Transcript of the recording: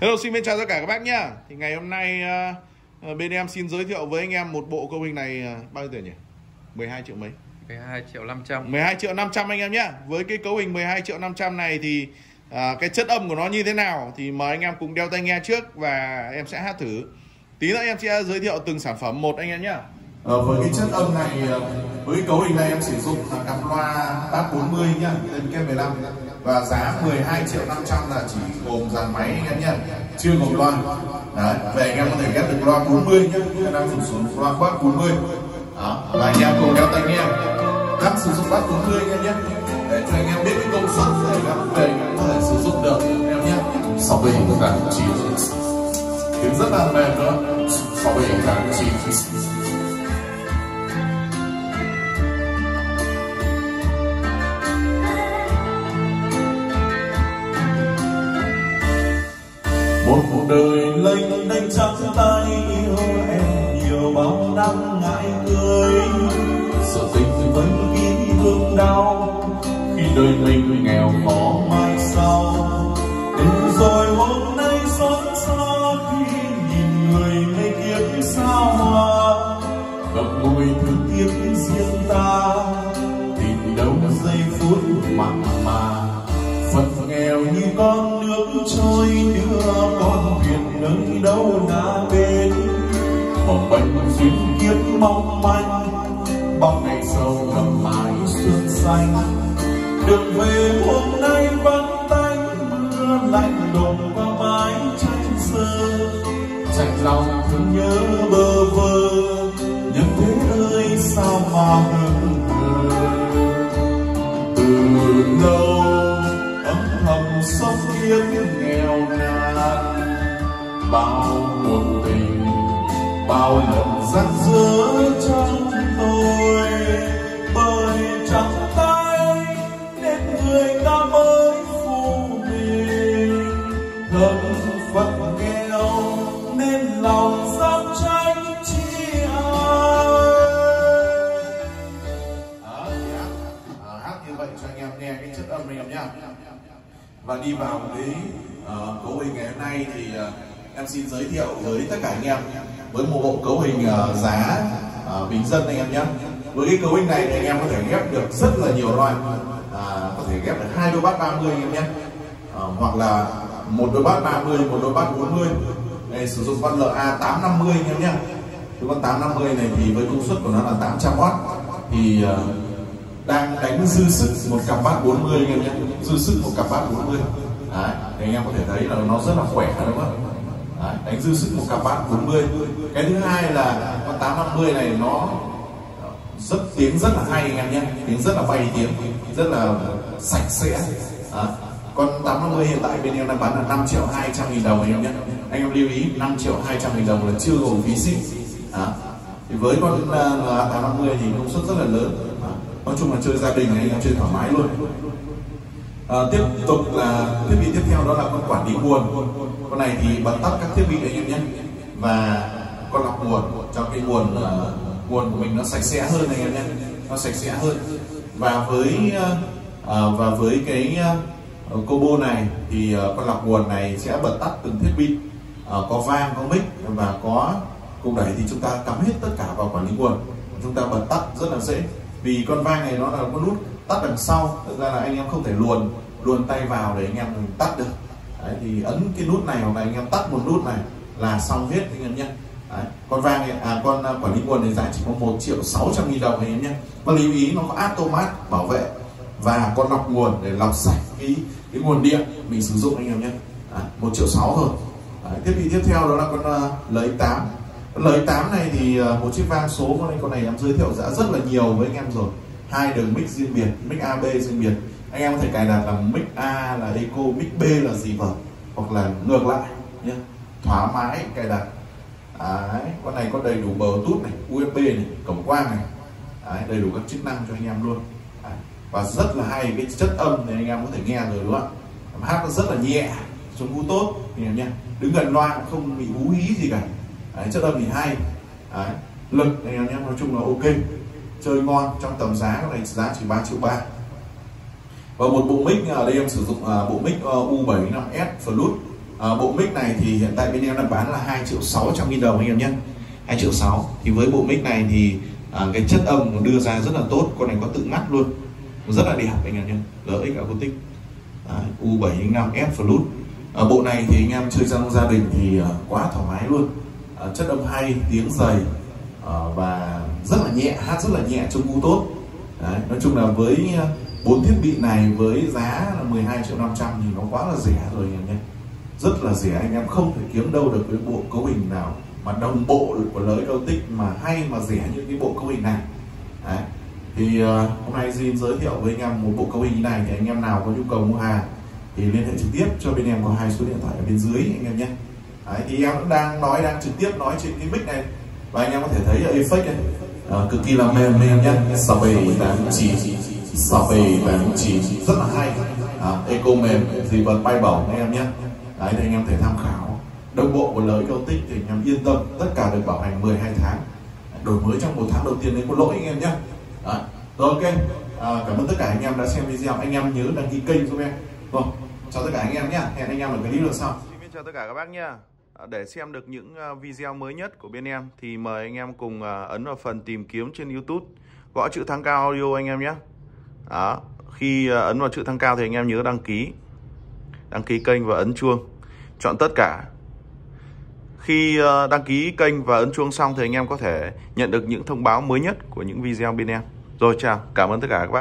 Hello xin chào tất cả các bác nhá. Thì ngày hôm nay uh, bên em xin giới thiệu với anh em một bộ câu hình này uh, bao nhiêu tiền nhỉ? 12 triệu mấy? 12 triệu 500 12 triệu 500 anh em nhá. Với cái cấu hình 12 triệu 500 này thì uh, cái chất âm của nó như thế nào Thì mời anh em cùng đeo tai nghe trước và em sẽ hát thử. Tí nữa em sẽ giới thiệu từng sản phẩm một anh em nhá. Ờ, với cái chất âm này với cái cấu hình này em sử dụng là cặp loa bát 40 nhá MK 15 và giá 12 triệu 500 là chỉ gồm dàn máy anh em nhá chưa gồm loa. Đấy về anh em có thể ghép được loa 40 nhá em đang dùng xuống loa bát 40 đó và anh em cùng đeo tai nghe. Các sử dụng bát 40 anh em nhé để cho anh em biết cái công suất để các về anh em có thể sử dụng được anh em nhé sau đây là chỉ tiếng rất là mềm nữa sau đây là chỉ trong tay yêu em, nhiều bao năm ngại cười. Sợ tình vẫn kín thương đau, khi đời mình nghèo khó mai sau. Đến rồi hôm nay xót xa khi nhìn người mây kiếp sao hoa gặp người thương tiếc riêng ta, tìm đâu giây phút mặn mà. Phật nghèo như con nước trôi đưa con thuyền nâng đâu đã bên. Mong bệnh duyên kiếp mong manh, bao ngày sầu ngập mãi xuân xanh. Đường về hôm nay vắng tanh, mưa lạnh đổ qua mái tranh sơ. Chạnh lòng thương nhớ bơ vơ nhân thế ơi sao mà lòng dám tranh chi ai à, ờ, ờ, hát như vậy cho anh em nghe cái chất âm anh em nhá. Và đi vào cái uh, cấu hình ngày hôm nay thì uh, em xin giới thiệu với tất cả anh em với một bộ cấu hình uh, giá uh, bình dân anh em nhé với cái cấu hình này thì anh em có thể ghép được rất là nhiều loại à, có thể ghép được hai đôi bát 30 anh em nhé. À, hoặc là một đôi bát 30 một đôi bát 40 đây sử dụng con LA 850 anh em nhé. Cái con 850 này thì với công suất của nó là 800W thì uh, đang đánh dư sức một cặp bát 40 anh em nhé. Dư sức một cặp bát 40 Đấy, thì anh em có thể thấy là nó rất là khỏe đúng không? Đấy, đánh dư sức một cặp bát 40 cái thứ hai là con 850 này nó ờ, rất tiếng rất là hay anh em nhé. Tiếng rất là bay tiếng rất là sạch sẽ. Đấy con 850 hiện tại bên em đang bán là 5 triệu 200 nghìn đồng anh em nhé. Anh em lưu ý 5 triệu 200 nghìn đồng là chưa gồm phí ship thì với con ờ, uh, 850 thì công suất rất là lớn. Nói chung là chơi gia đình anh em chơi thoải mái luôn. À, tiếp tục là thiết bị tiếp theo đó là con quản lý nguồn. Con này thì bật tắt các thiết bị anh em nhé. Và con lọc nguồn cho cái nguồn uh, nguồn của mình nó sạch sẽ hơn anh em nhé. Nó sạch sẽ hơn. Và với uh, và với cái uh, Ờ, combo này thì ờ, con lọc nguồn này sẽ bật tắt từng thiết bị. Ờ, có vang có mic và có cục đẩy thì chúng ta cắm hết tất cả vào quản lý nguồn. Chúng ta bật tắt rất là dễ. Vì con vang này nó là có nút tắt đằng sau thực ra là anh em không thể luồn luồn tay vào để anh em mình tắt được. Đấy, thì ấn cái nút này hoặc là anh em tắt một nút này là xong hết anh em nhé. Đấy, con vang này, à con à, quản lý nguồn này giá chỉ có 1 triệu 600 nghìn đồng anh em nhé. Và lưu ý nó có automat bảo vệ và con lọc nguồn để lọc sạch cái cái nguồn điện mình sử dụng anh em nhé. À, một triệu sáu thôi. Đấy, thiết bị tiếp theo đó là con uh, LX8 LX8 này thì uh, một chiếc vang số con này con này em giới thiệu đã rất là nhiều với anh em rồi. Hai đường mic riêng biệt mic AB riêng biệt. Anh em có thể cài đặt là mic A là eco mic B là gì vợ hoặc là ngược lại nhé thoải mái cài đặt. Đấy, con này có đầy đủ bluetooth này USB này cổng quang này. Đấy, đầy đủ các chức năng cho anh em luôn và rất là hay cái chất âm này anh em có thể nghe rồi đúng không ạ? Hát nó rất là nhẹ chống hú tốt. Anh em nhé đứng gần loa cũng không bị hú hí gì cả. Đấy, chất âm thì hay. Đấy, lực anh em nhé nói chung là ok. Chơi ngon trong tầm giá này giá chỉ 3 triệu ba. Và một bộ mic ở đây em sử dụng uh, bộ mic ờ, uh, U75S Flute. À, bộ mic này thì hiện tại bên em đang bán là 2 triệu 600 nghìn đồng anh em nhé. 2 triệu 6 thì với bộ mic này thì à, cái chất âm đưa ra rất là tốt con này có tự ngắt luôn rất là đẹp anh em nhé. LX Acoustic à, U705F Flute. À, bộ này thì anh em chơi trong gia đình thì à, quá thoải mái luôn. À, chất âm hay tiếng dày à, và rất là nhẹ hát rất là nhẹ trong gu tốt. Đấy, nói chung là với à, bốn thiết bị này với giá là 12 triệu 500 thì nó quá là rẻ rồi anh em nhé. Rất là rẻ anh em không thể kiếm đâu được cái bộ cấu hình nào mà đồng bộ được của lưới đâu tích mà hay mà rẻ như cái bộ cấu hình này. Đấy thì uh, hôm nay Jin giới thiệu với anh em một bộ cấu hình như này thì anh em nào có nhu cầu mua hàng thì liên hệ trực tiếp cho bên em có hai số điện thoại ở bên dưới anh em nhé. Đấy, thì em cũng đang nói đang trực tiếp nói trên cái mic này. Và anh em có thể thấy ở effect này uh, cực kỳ là mềm anh em nhé Sabe tám chỉ Sabe tám chỉ rất là hay. À, eco mềm gì vật bay bổng anh em nhé. Đấy thì anh em thể tham khảo. Đồng bộ của lời câu tích thì anh em yên tâm tất cả được bảo hành 12 tháng. Đổi mới trong một tháng đầu tiên đấy có lỗi anh em nhé đó. rồi ok. À, cảm ơn tất cả anh em đã xem video. Anh em nhớ đăng ký kênh giúp em. Rồi chào tất cả anh em nhé hẹn anh em ở cái lần sau. Xin chào tất cả các bác nha à, để xem được những à, video mới nhất của bên em thì mời anh em cùng à, ấn vào phần tìm kiếm trên YouTube. Gõ chữ thăng cao audio anh em nhé đó. Khi ấn vào chữ thăng cao thì anh em nhớ đăng ký đăng ký kênh và ấn chuông. Chọn tất cả khi ờ, đăng ký kênh và ấn chuông xong thì anh em có thể nhận được những thông báo mới nhất của những video bên em. Rồi, chào. Cảm ơn tất cả các bác